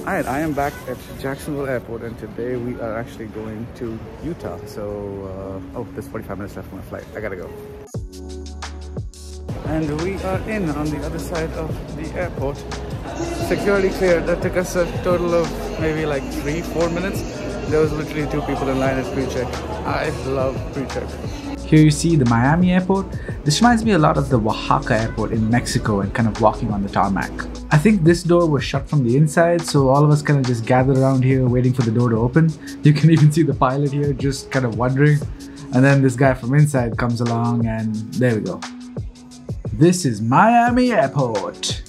Alright, I am back at Jacksonville Airport and today we are actually going to Utah. So, uh, oh, there's 45 minutes left for my flight. I gotta go. And we are in on the other side of the airport. Security cleared. That took us a total of maybe like three, four minutes. There was literally two people in line at pre-check. I love pre-check. Here you see the Miami airport. This reminds me a lot of the Oaxaca airport in Mexico and kind of walking on the tarmac. I think this door was shut from the inside, so all of us kind of just gathered around here waiting for the door to open. You can even see the pilot here just kind of wondering. And then this guy from inside comes along and there we go. This is Miami Airport.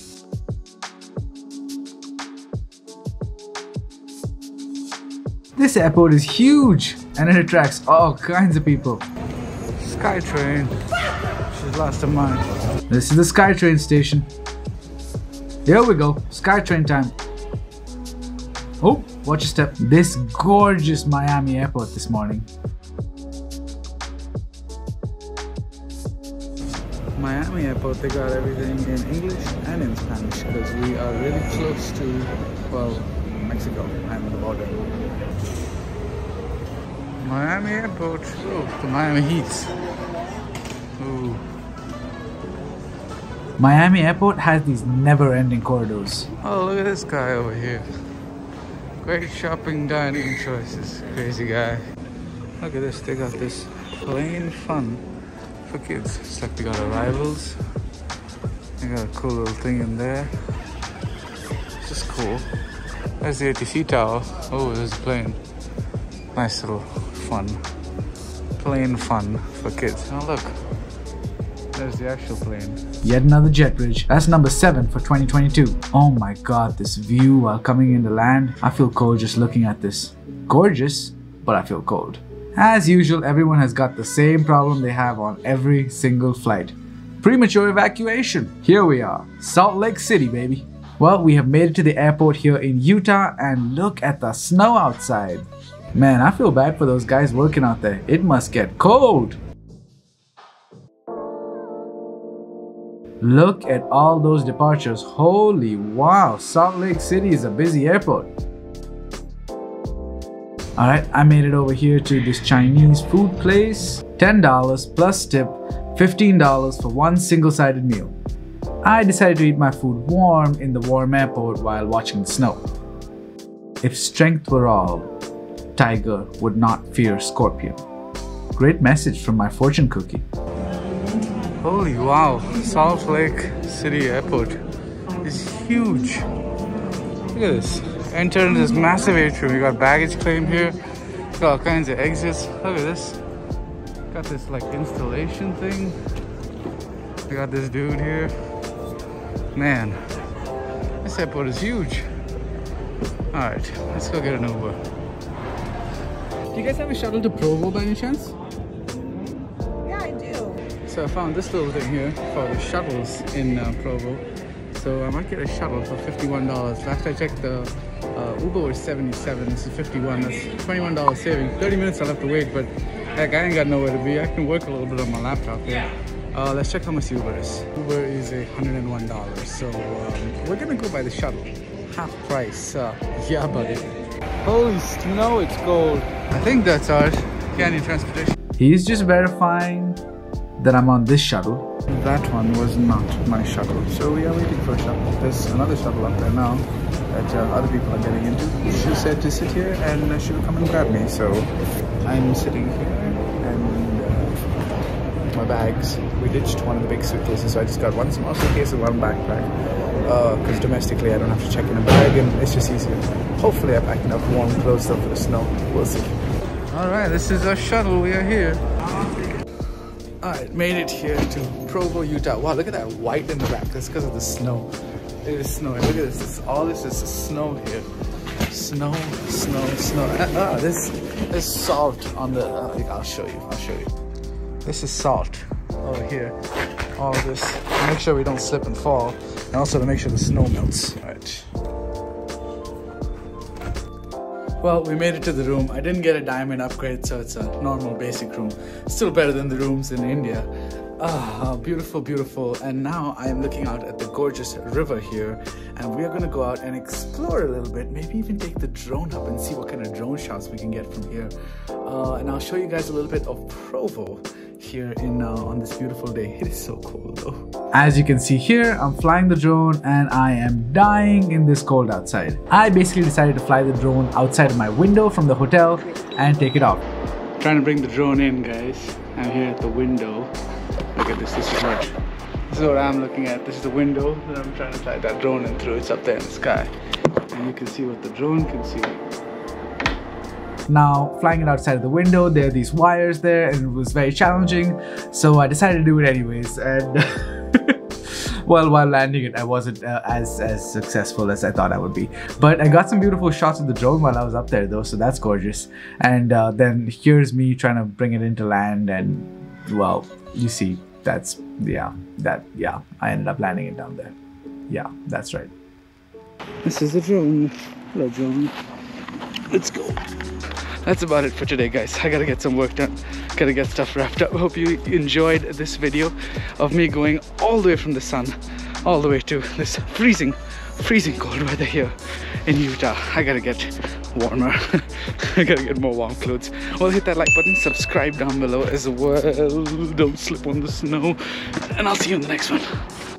This airport is huge and it attracts all kinds of people. SkyTrain. Lost her mind. This is the SkyTrain station. Here we go, SkyTrain time. Oh, watch your step. This gorgeous Miami airport this morning. Miami airport, they got everything in English and in Spanish because we are really close to, well, Mexico and the border. Miami airport. Oh, the Miami Heat. Miami airport has these never-ending corridors. Oh, look at this guy over here. Great shopping, dining choices. Crazy guy. Look at this. They got this plane fun for kids. It's like they got arrivals. They got a cool little thing in there. It's just cool. There's the ATC tower. Oh, there's a plane. Nice little fun. Plane fun for kids. Oh, look. There's the actual plane. Yet another jet bridge. That's number 7 for 2022. Oh my god, this view while coming into land. I feel cold just looking at this. Gorgeous, but I feel cold. As usual, everyone has got the same problem they have on every single flight. Premature evacuation. Here we are. Salt Lake City, baby. Well, we have made it to the airport here in Utah and look at the snow outside. Man, I feel bad for those guys working out there. It must get cold. Look at all those departures. Holy wow, Salt Lake City is a busy airport. Alright, I made it over here to this Chinese food place. $10 plus tip, $15 for one single-sided meal. I decided to eat my food warm in the warm airport while watching the snow. If strength were all, Tiger would not fear Scorpion. Great message from my fortune cookie. Holy wow, Salt Lake City Airport is huge. Look at this. Enter this massive atrium. We got baggage claim here. Got all kinds of exits. Look at this. Got this like installation thing. We got this dude here. Man, this airport is huge. Alright, let's go get an Uber. Do you guys have a shuttle to Provo by any chance? So I found this little thing here for the shuttles in uh, Provo. So I might get a shuttle for $51. Last I checked, the uh, Uber was 77 This is 51 That's $21 saving. 30 minutes I'll have to wait, but heck, I ain't got nowhere to be. I can work a little bit on my laptop here. Uh, let's check how much Uber is. Uber is $101. So um, we're gonna go by the shuttle. Half price. Uh, yeah, buddy. Holy snow, it's cold. I think that's ours. Canyon Transportation. He's just verifying that I'm on this shuttle. That one was not my shuttle. So we are waiting for a shuttle. There's another shuttle up there now that uh, other people are getting into. She said to sit here and uh, she will come and grab me. So I'm sitting here and uh, my bags. We ditched one of the big suitcases. So I just got one small suitcase and one backpack. Because domestically I don't have to check in a bag and it's just easier. Hopefully I packed enough warm clothes though for the snow. We'll see. Alright, this is our shuttle. We are here. Alright, made it here to Provo, Utah. Wow, look at that white in the back. That's because of the snow. It is snowing. Look at this. this. All this is snow here. Snow, snow, snow. Ah, ah, this is salt on the. Uh, I'll show you. I'll show you. This is salt over here. All this. Make sure we don't slip and fall, and also to make sure the snow melts. Well, we made it to the room. I didn't get a diamond upgrade, so it's a normal basic room. Still better than the rooms in India. Ah, beautiful, beautiful. And now I am looking out at the gorgeous river here, and we are gonna go out and explore a little bit. Maybe even take the drone up and see what kind of drone shots we can get from here. Uh, and I'll show you guys a little bit of Provo here in uh, on this beautiful day. It is so cold though. As you can see here, I'm flying the drone and I am dying in this cold outside. I basically decided to fly the drone outside of my window from the hotel and take it off. Trying to bring the drone in, guys. I'm here at the window. Look at this, this is what this is what I'm looking at. This is the window that I'm trying to fly that drone in through. It's up there in the sky. And you can see what the drone can see. Now, flying it outside of the window, there are these wires there, and it was very challenging. So I decided to do it anyways. And well, while landing it, I wasn't uh, as as successful as I thought I would be. But I got some beautiful shots of the drone while I was up there, though, so that's gorgeous. And uh, then here's me trying to bring it into land, and well, you see, that's yeah, that yeah, I ended up landing it down there. Yeah, that's right. This is the drone. Hello, drone. Let's go. That's about it for today, guys. I gotta get some work done. Gotta get stuff wrapped up. Hope you enjoyed this video of me going all the way from the sun all the way to this freezing, freezing cold weather here in Utah. I gotta get warmer. I gotta get more warm clothes. Well, hit that like button, subscribe down below as well. Don't slip on the snow. And I'll see you in the next one.